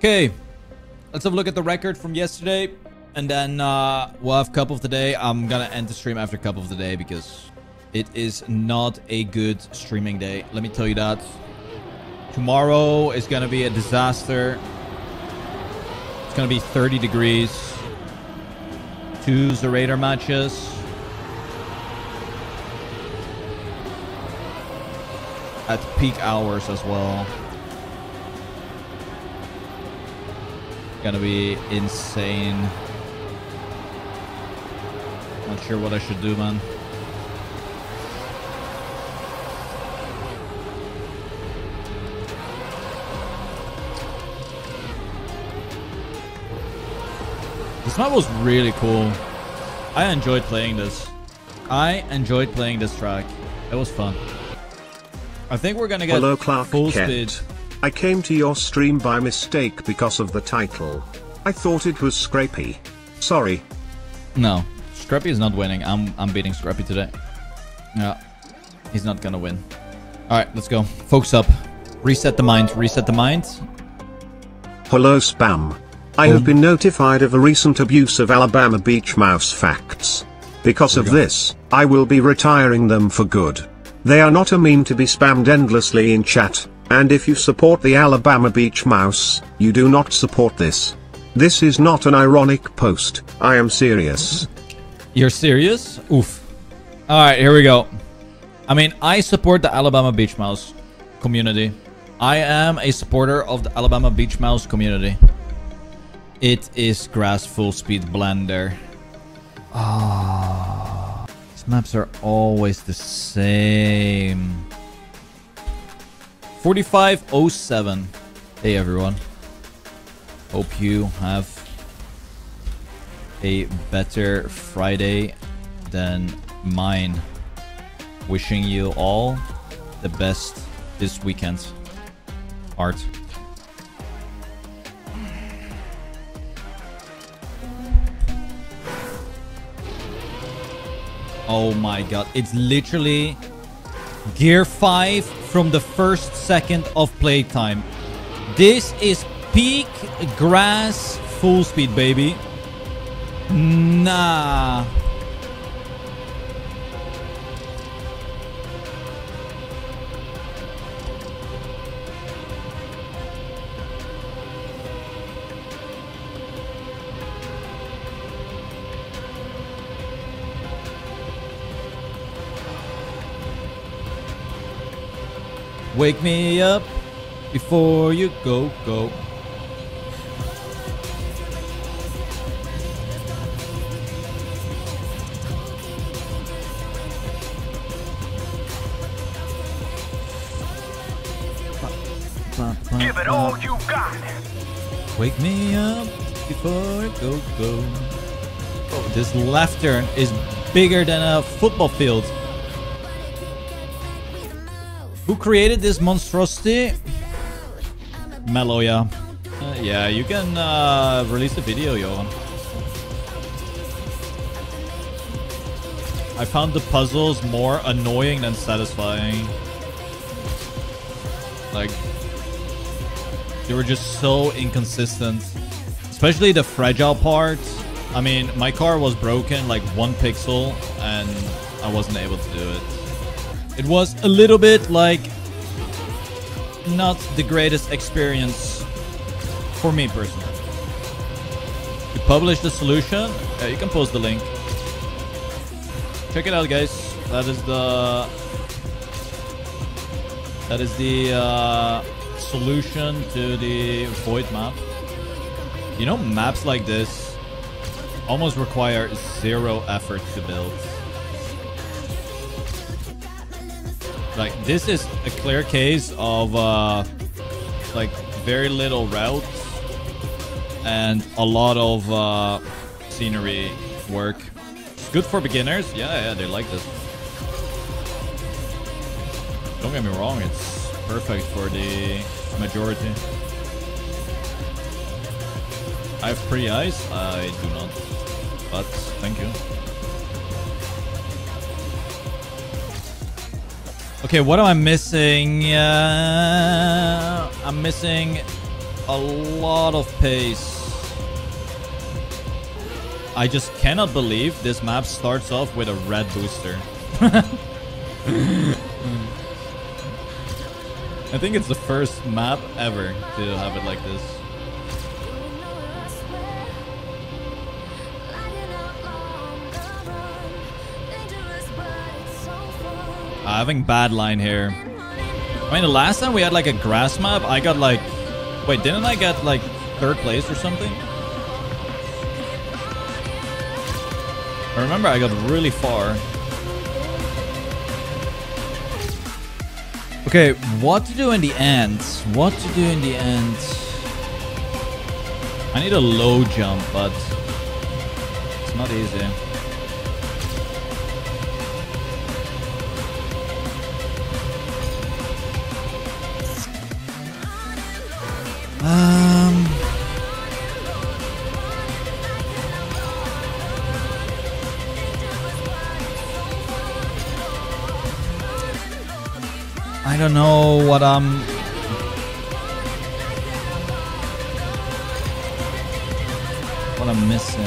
Okay, let's have a look at the record from yesterday. And then uh, we'll have Cup of the Day. I'm gonna end the stream after Cup of the Day because it is not a good streaming day. Let me tell you that. Tomorrow is gonna be a disaster. It's gonna be 30 degrees. Two Zerator matches. At peak hours as well. Gonna be insane. Not sure what I should do, man. This map was really cool. I enjoyed playing this. I enjoyed playing this track. It was fun. I think we're gonna get Hello Clark full Kent. speed. I came to your stream by mistake because of the title. I thought it was Scrapie. Sorry. No, Scrapie is not winning. I'm I'm beating Scrapie today. Yeah, he's not gonna win. All right, let's go. Focus up. Reset the mind. Reset the mind. Hello Spam. I have oh. been notified of a recent abuse of Alabama Beach Mouse facts. Because of this, I will be retiring them for good. They are not a meme to be spammed endlessly in chat, and if you support the Alabama Beach Mouse, you do not support this. This is not an ironic post, I am serious. You're serious? Oof. All right, here we go. I mean, I support the Alabama Beach Mouse community. I am a supporter of the Alabama Beach Mouse community. It is grass full speed blender. Ah, these maps are always the same. 4507. Hey everyone. Hope you have a better Friday than mine. Wishing you all the best this weekend. Art. Oh my god. It's literally Gear 5 from the first second of playtime. This is peak grass full speed, baby. Nah. Wake me up before you go, go. Give it all you got. Wake me up before I go, go. Oh, this left turn is bigger than a football field. Who created this monstrosity? Mellow, yeah. Uh, yeah, you can uh, release the video, Johan. I found the puzzles more annoying than satisfying. Like, they were just so inconsistent. Especially the fragile part. I mean, my car was broken like one pixel and I wasn't able to do it. It was a little bit like not the greatest experience for me personally. You publish the solution, yeah, you can post the link. Check it out, guys. That is the that is the uh, solution to the void map. You know, maps like this almost require zero effort to build. Like this is a clear case of uh, like very little routes and a lot of uh, scenery work. Good for beginners. Yeah, yeah, they like this. Don't get me wrong, it's perfect for the majority. I have pretty eyes. I do not. But thank you. Okay, what am I missing? Uh, I'm missing a lot of pace. I just cannot believe this map starts off with a red booster. I think it's the first map ever to have it like this. Uh, having bad line here. I mean, the last time we had like a grass map, I got like... Wait, didn't I get like third place or something? I remember I got really far. Okay, what to do in the end? What to do in the end? I need a low jump, but it's not easy. Um. I don't know what I'm. What I'm missing.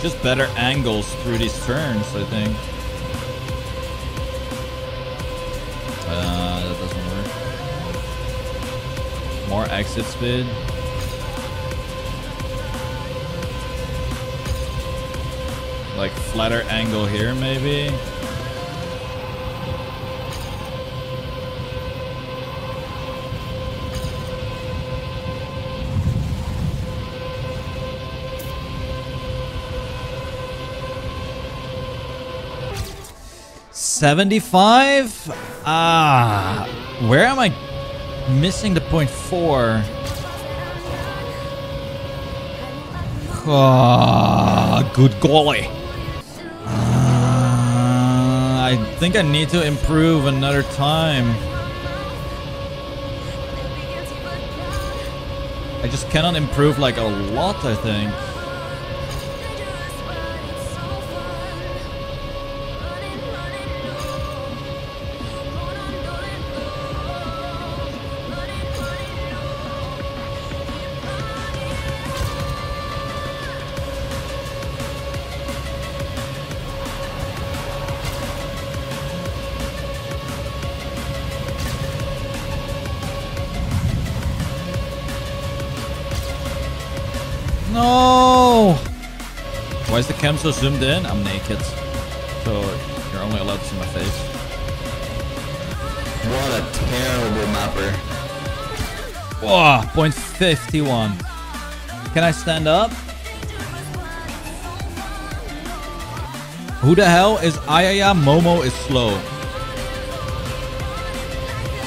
Just better angles through these turns, I think. More exit speed. Like flatter angle here, maybe. Seventy-five. Ah, where am I missing the point four? Ah, good golly. Uh, I think I need to improve another time. I just cannot improve like a lot, I think. Cam so zoomed in? I'm naked. So you're only allowed to see my face. What a terrible mapper. Whoa, point 51. Can I stand up? Who the hell is Ayaya Momo is slow?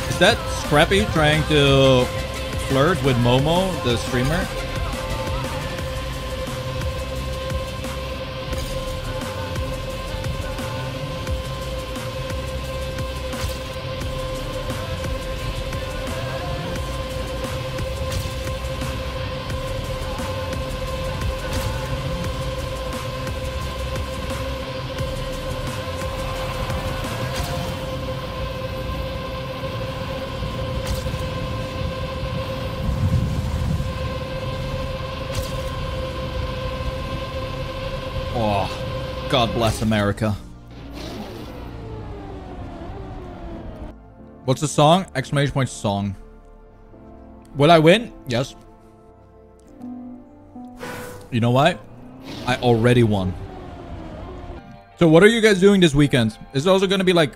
Is that Scrapie trying to flirt with Momo, the streamer? God bless America. What's the song? Exclamation point song. Will I win? Yes. You know what? I already won. So what are you guys doing this weekend? Is it also going to be like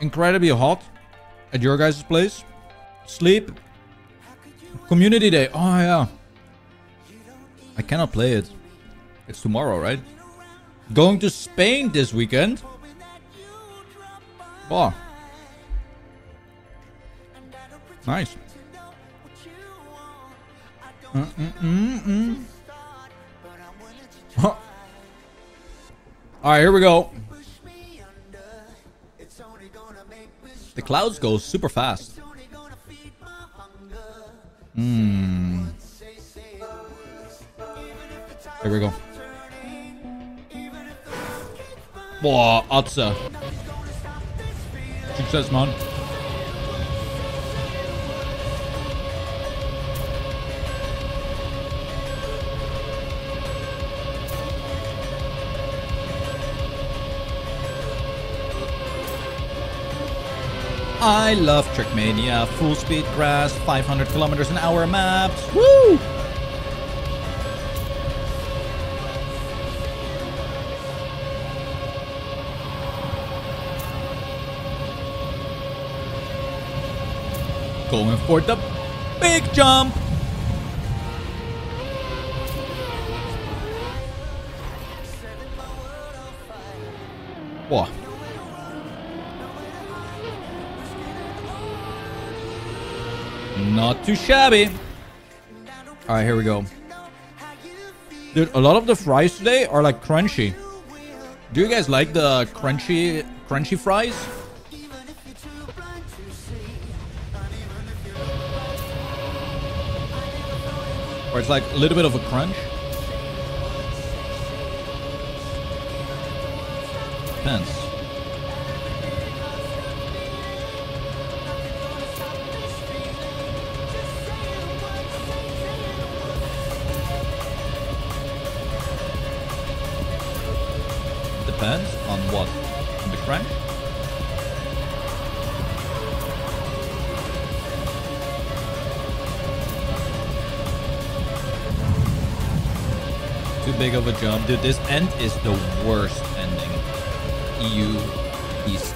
incredibly hot at your guys' place? Sleep? Community day. Oh yeah. I cannot play it. It's tomorrow, right? Going to Spain this weekend. Oh. Nice. Huh. All right, here we go. The clouds go super fast. Hmm. Here we go. Whoa, Atsa. Success, man. I love Trickmania. Full speed grass, 500 kilometers an hour maps. Woo! Going for the big jump. Whoa. Not too shabby. All right, here we go. Dude, a lot of the fries today are like crunchy. Do you guys like the crunchy, crunchy fries? It's like a little bit of a crunch? Depends big of a jump. Dude, this end is the worst ending. EU East.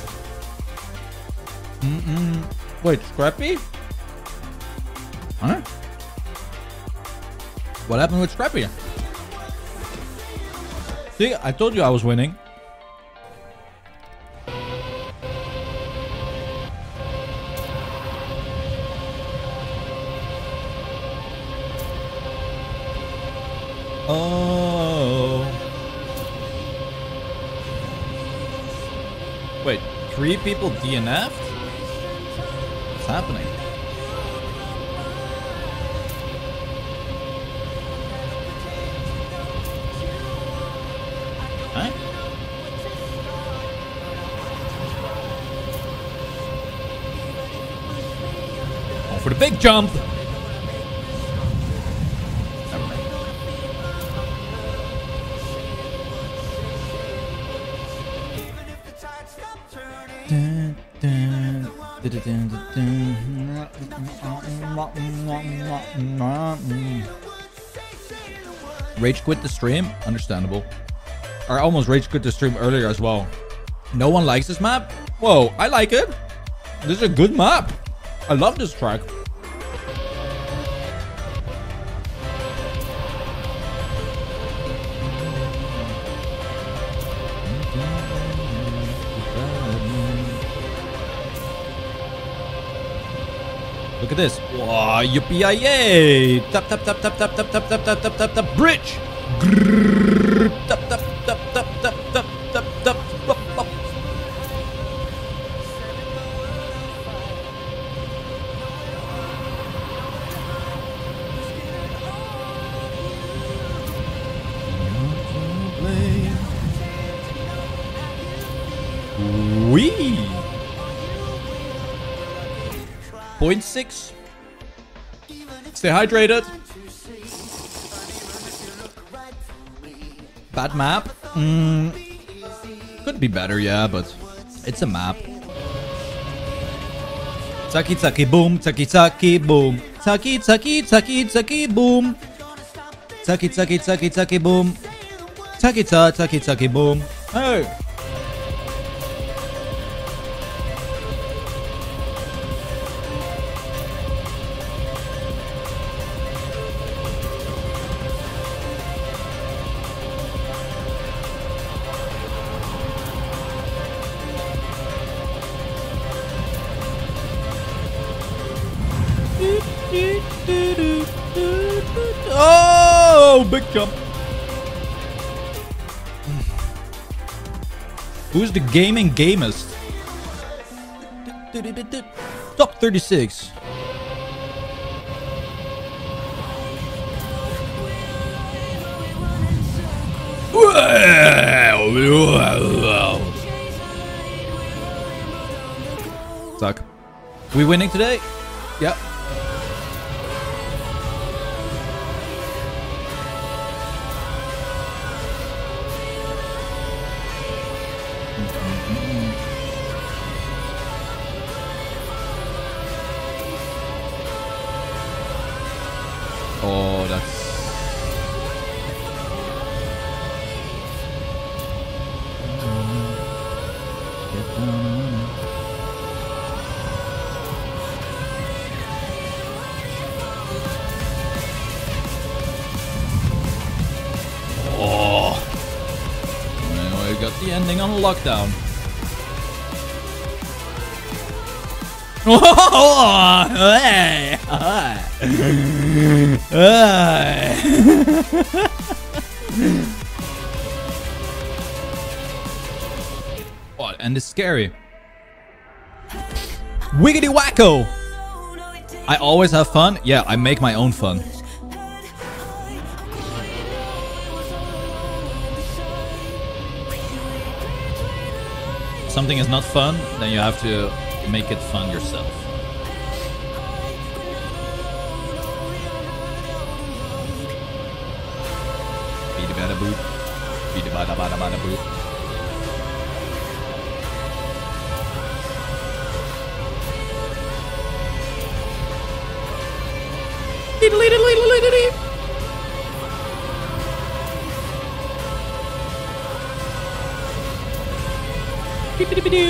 Mm-mm. Wait, Scrapie? Huh? What happened with Scrapie? See, I told you I was winning. Three people DNF'd? What's happening? Huh? For the big jump! Rage quit the stream? Understandable. I almost rage quit the stream earlier as well. No one likes this map? Whoa, I like it. This is a good map. I love this track. Look at this. Wow, yippee Tap tap tap tap tap tap tap tap tap tap tap tap bridge. Grrrr. Stay hydrated. Bad map? Mm, could be better, yeah, but it's a map. Tucky tucky boom, tucky tucky boom. Tucky tucky tucky tucky boom. Tucky tucky tucky tucky boom. Tucky tucky tucky tucky boom. Hey! Who's the gaming gamest? Top 36. Suck. We winning today? Yep. Got the ending on lockdown. What? And it's scary. Wiggity wacko! I always have fun. Yeah, I make my own fun. Something is not fun, then you have to make it fun yourself. Beady bada.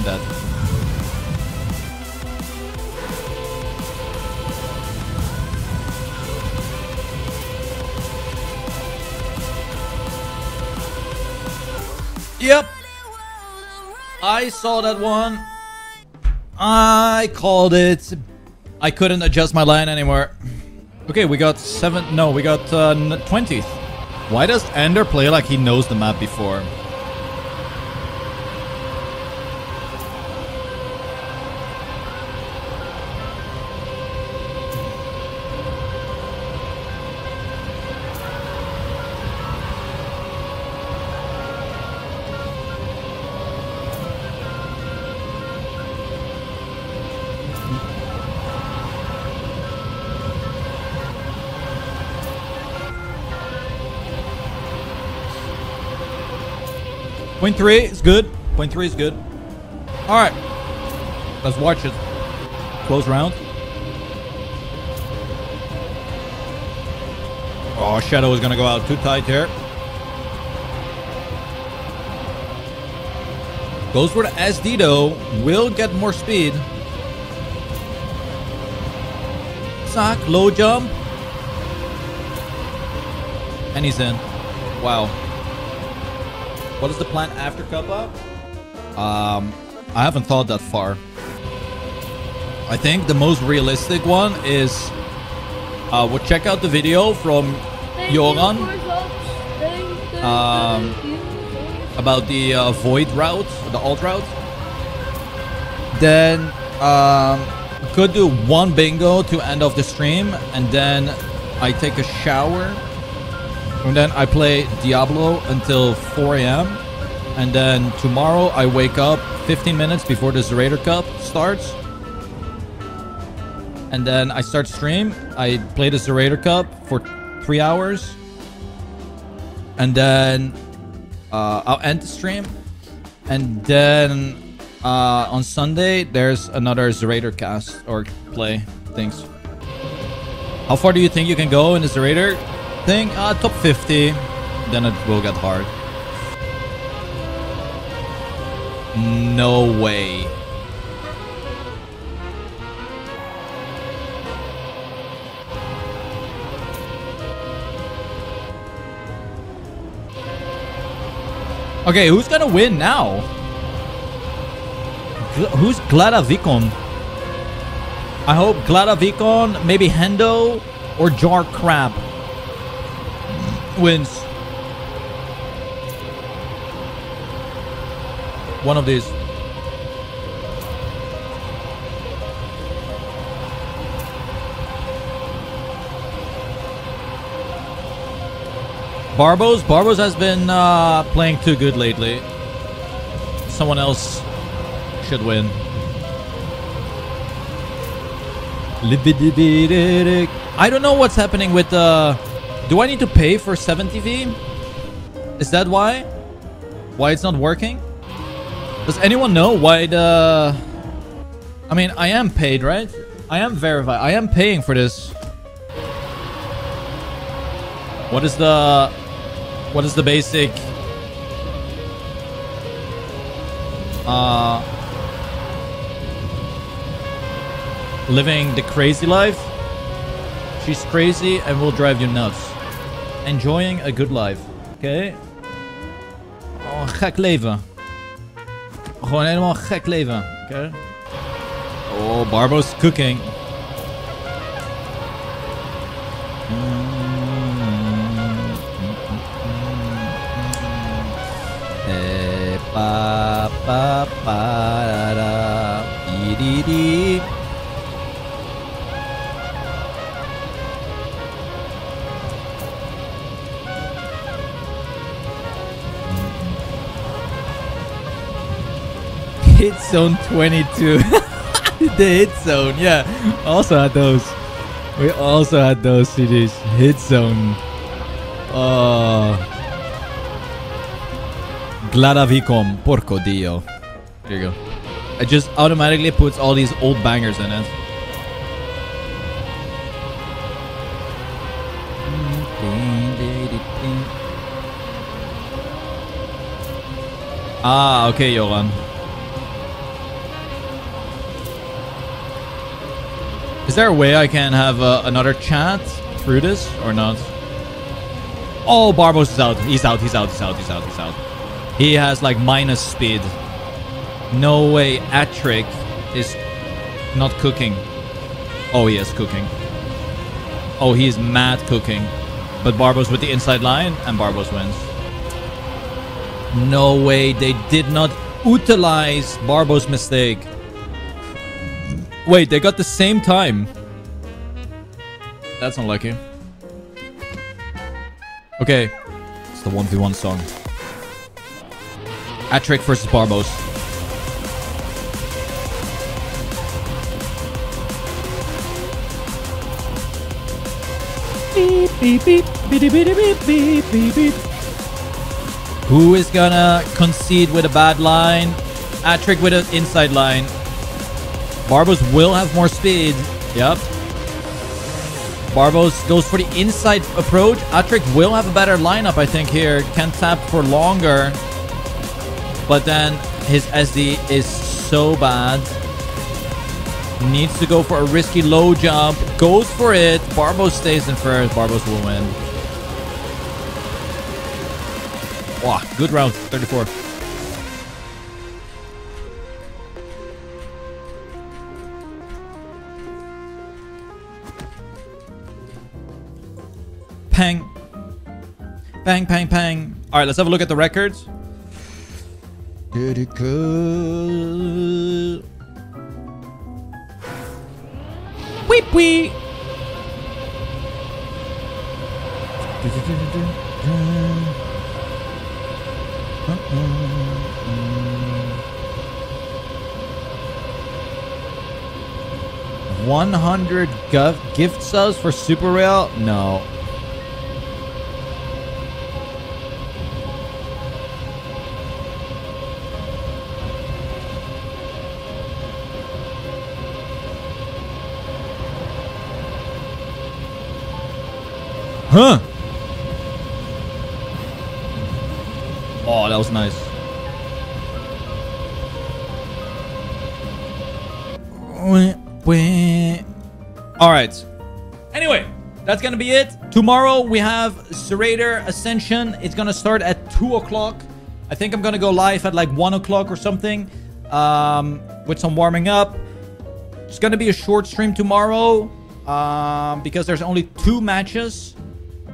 I'm dead. Yep. I saw that one. I called it. I couldn't adjust my line anymore. Okay, we got seven. No, we got uh, 20th. Why does Ender play like he knows the map before? Point three is good. Point three is good. All right. Let's watch it. Close round. Oh, Shadow is going to go out too tight here. Goes for the SD though. Will get more speed. Sock, low jump. And he's in. Wow. What is the plan after Cup Up? Um, I haven't thought that far. I think the most realistic one is uh, we'll check out the video from Joran Um, about the uh, Void route, the alt route. Then um, could do one bingo to end off the stream, and then I take a shower and then I play Diablo until 4 a.m. And then tomorrow I wake up 15 minutes before the Zerator Cup starts. And then I start stream. I play the Zerator Cup for three hours. And then uh, I'll end the stream. And then uh, on Sunday, there's another Zerator cast or play things. How far do you think you can go in the Zerator? think uh, top 50, then it will get hard. No way. Okay, who's gonna win now? Gl who's Glada Vicon? I hope Glada Vicon, maybe Hendo, or Jar Crab wins. One of these. Barbos, Barbos has been uh, playing too good lately. Someone else should win. I don't know what's happening with the. Do I need to pay for 7TV? Is that why? Why it's not working? Does anyone know why the... I mean, I am paid, right? I am verified. I am paying for this. What is the... What is the basic... Uh... Living the crazy life? She's crazy and will drive you nuts. Enjoying a good life. Oké. Oh, gek leven. Gewoon helemaal gek leven. Oké. Oh, Barbo's cooking. Eh, pa, pa, pa, dee, dee, dee. Hit Zone 22. the Hit Zone, yeah. Also had those. We also had those CDs. Hit Zone. Oh. Gladavicom. Porco Dio. There you go. It just automatically puts all these old bangers in it. Ah, okay, Johan. There a way I can have uh, another chat through this or not? Oh, Barbos is out. He's out. He's out. He's out. He's out. He's out. He has like minus speed. No way. Atrick is not cooking. Oh, he is cooking. Oh, he is mad cooking. But Barbos with the inside line and Barbos wins. No way. They did not utilize Barbos' mistake. Wait, they got the same time. That's unlucky. Okay. It's the 1v1 song. Atrick versus Barbos. Beep, beep, beep, beep, beep, beep, beep, beep, beep. Who is gonna concede with a bad line? Atrick with an inside line. Barbos will have more speed. Yep. Barbos goes for the inside approach. Atrick will have a better lineup, I think, here. Can tap for longer. But then his SD is so bad. Needs to go for a risky low jump. Goes for it. Barbos stays in first. Barbos will win. Wow, good round. 34. Pang. Bang, bang, pang. All right, let's have a look at the records. Weep, weep. One hundred gift subs for Super Rail? No. Huh? Oh, that was nice. All right. Anyway, that's gonna be it. Tomorrow we have Zerator Ascension. It's gonna start at two o'clock. I think I'm gonna go live at like one o'clock or something, um, with some warming up. It's gonna be a short stream tomorrow, um, because there's only two matches.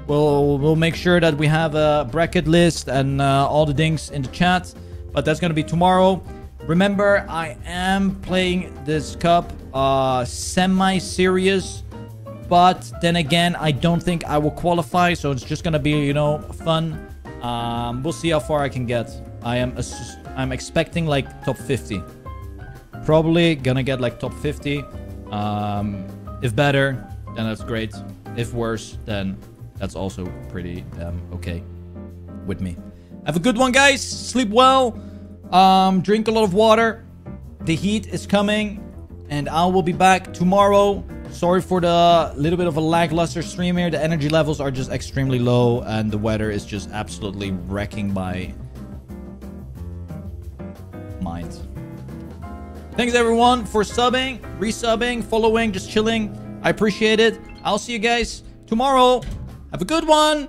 We'll we'll make sure that we have a bracket list and uh, all the things in the chat, but that's gonna be tomorrow. Remember, I am playing this cup uh, semi-serious, but then again, I don't think I will qualify, so it's just gonna be you know fun. Um, we'll see how far I can get. I am I'm expecting like top 50. Probably gonna get like top 50. Um, if better, then that's great. If worse, then that's also pretty um, okay with me. Have a good one, guys. Sleep well. Um, drink a lot of water. The heat is coming, and I will be back tomorrow. Sorry for the little bit of a lackluster stream here. The energy levels are just extremely low, and the weather is just absolutely wrecking my mind. Thanks everyone for subbing, resubbing, following, just chilling. I appreciate it. I'll see you guys tomorrow. Have a good one.